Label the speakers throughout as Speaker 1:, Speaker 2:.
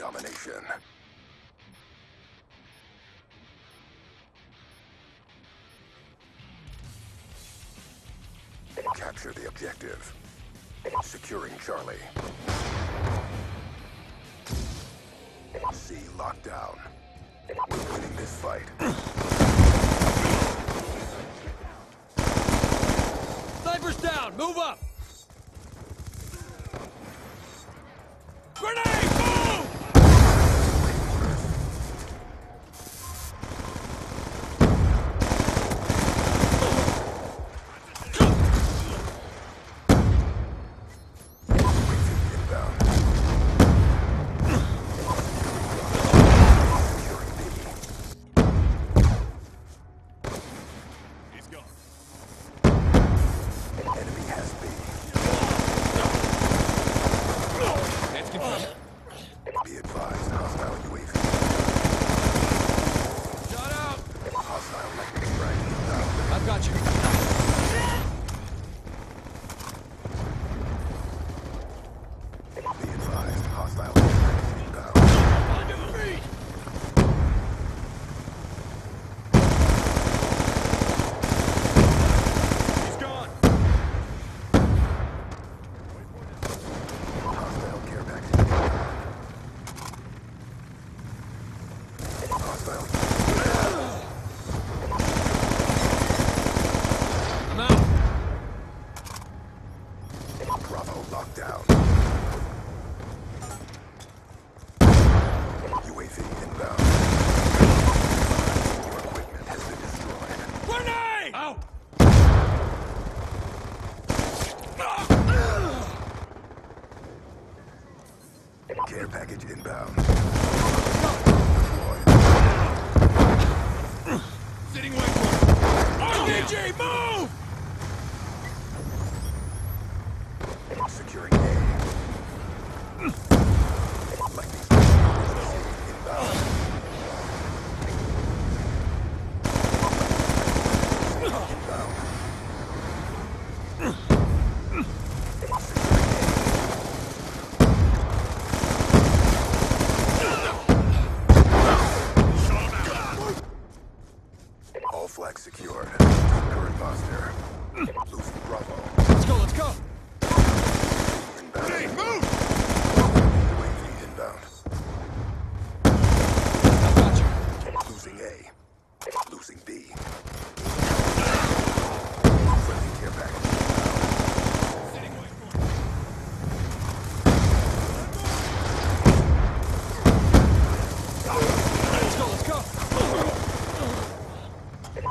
Speaker 1: domination. Capture the objective. Securing Charlie. C locked down. We're winning this fight.
Speaker 2: Sniper's down! Move up! Grenade!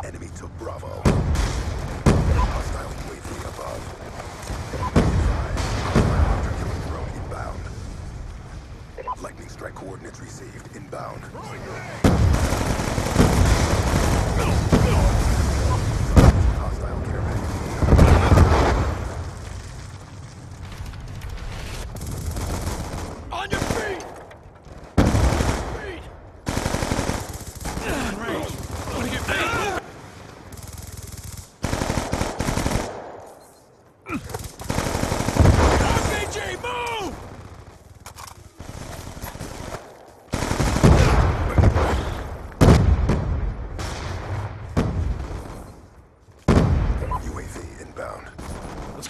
Speaker 1: Enemy
Speaker 2: to
Speaker 1: Bravo. Hostile waving above. Lightning strike coordinates received. Inbound. Middle.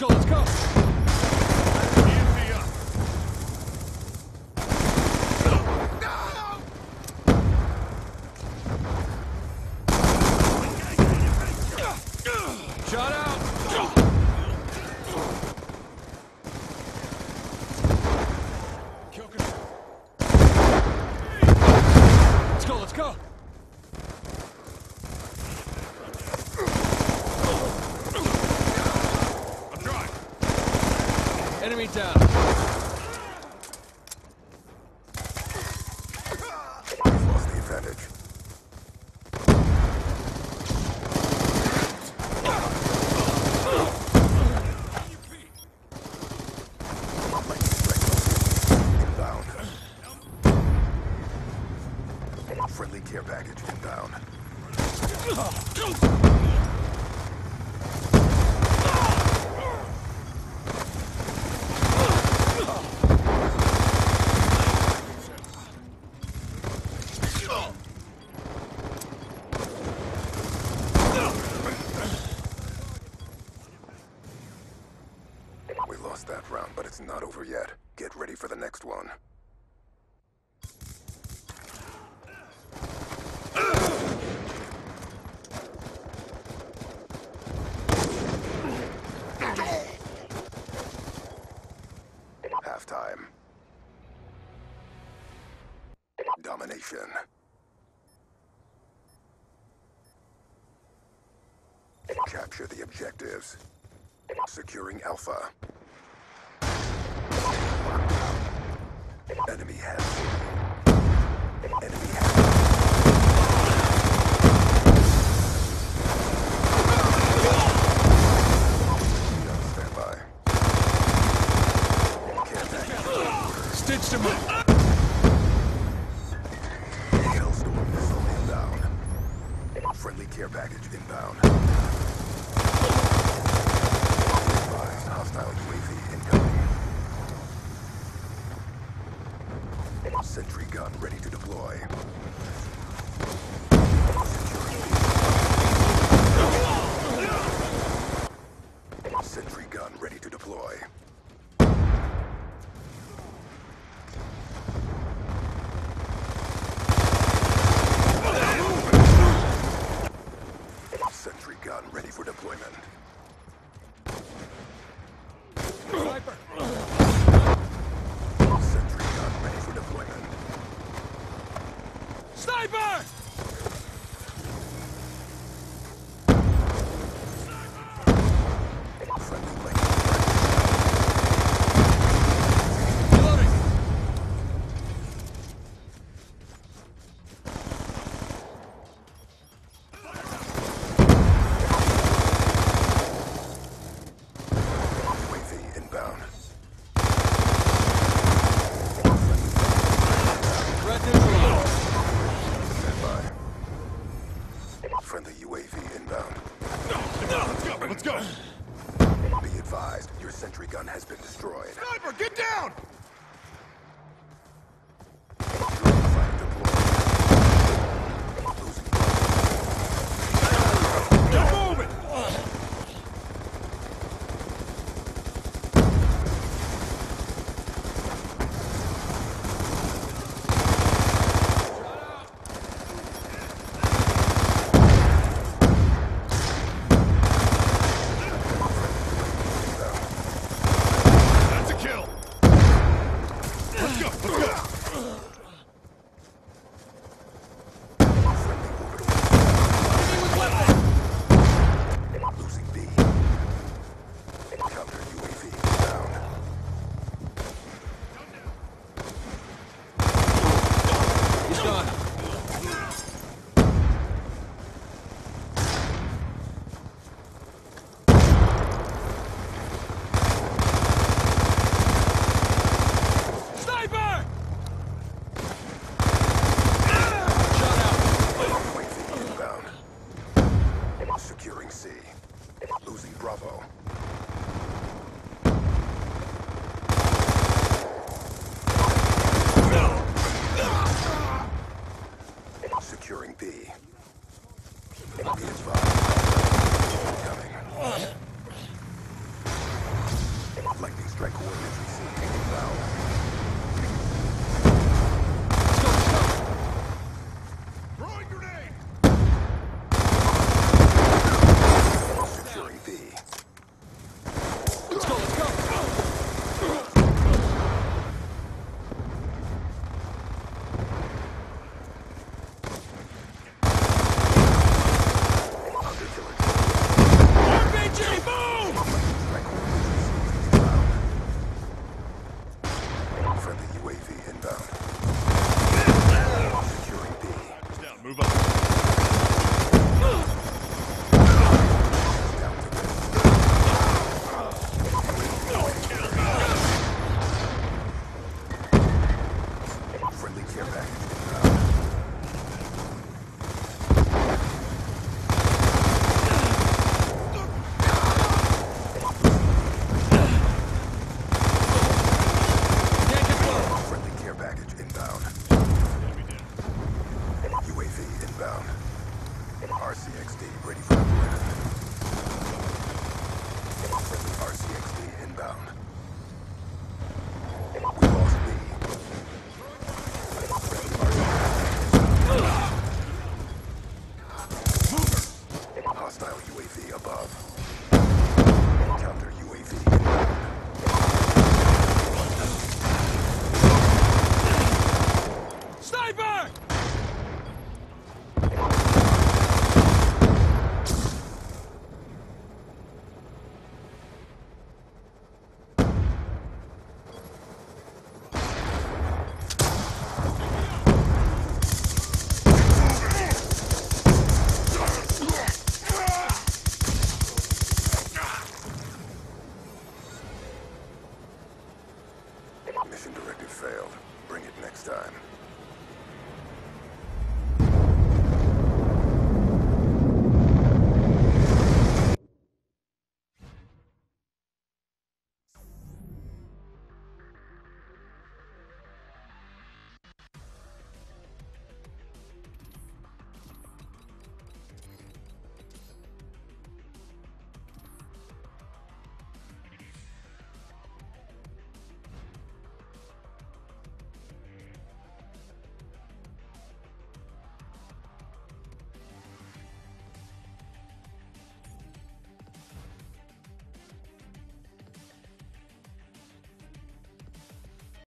Speaker 2: let's go. Enemy down.
Speaker 1: Friendly care package inbound. lost that round, but it's not over yet. Get ready for the next one. Halftime. Domination. Capture the objectives. Securing Alpha. Enemy has. Enemy has. Stand by.
Speaker 2: Stitched him.
Speaker 1: Friendly care package inbound. Cover! RCXD ready for
Speaker 2: operation.
Speaker 1: RCXD inbound. Mission directive failed. Bring it next time.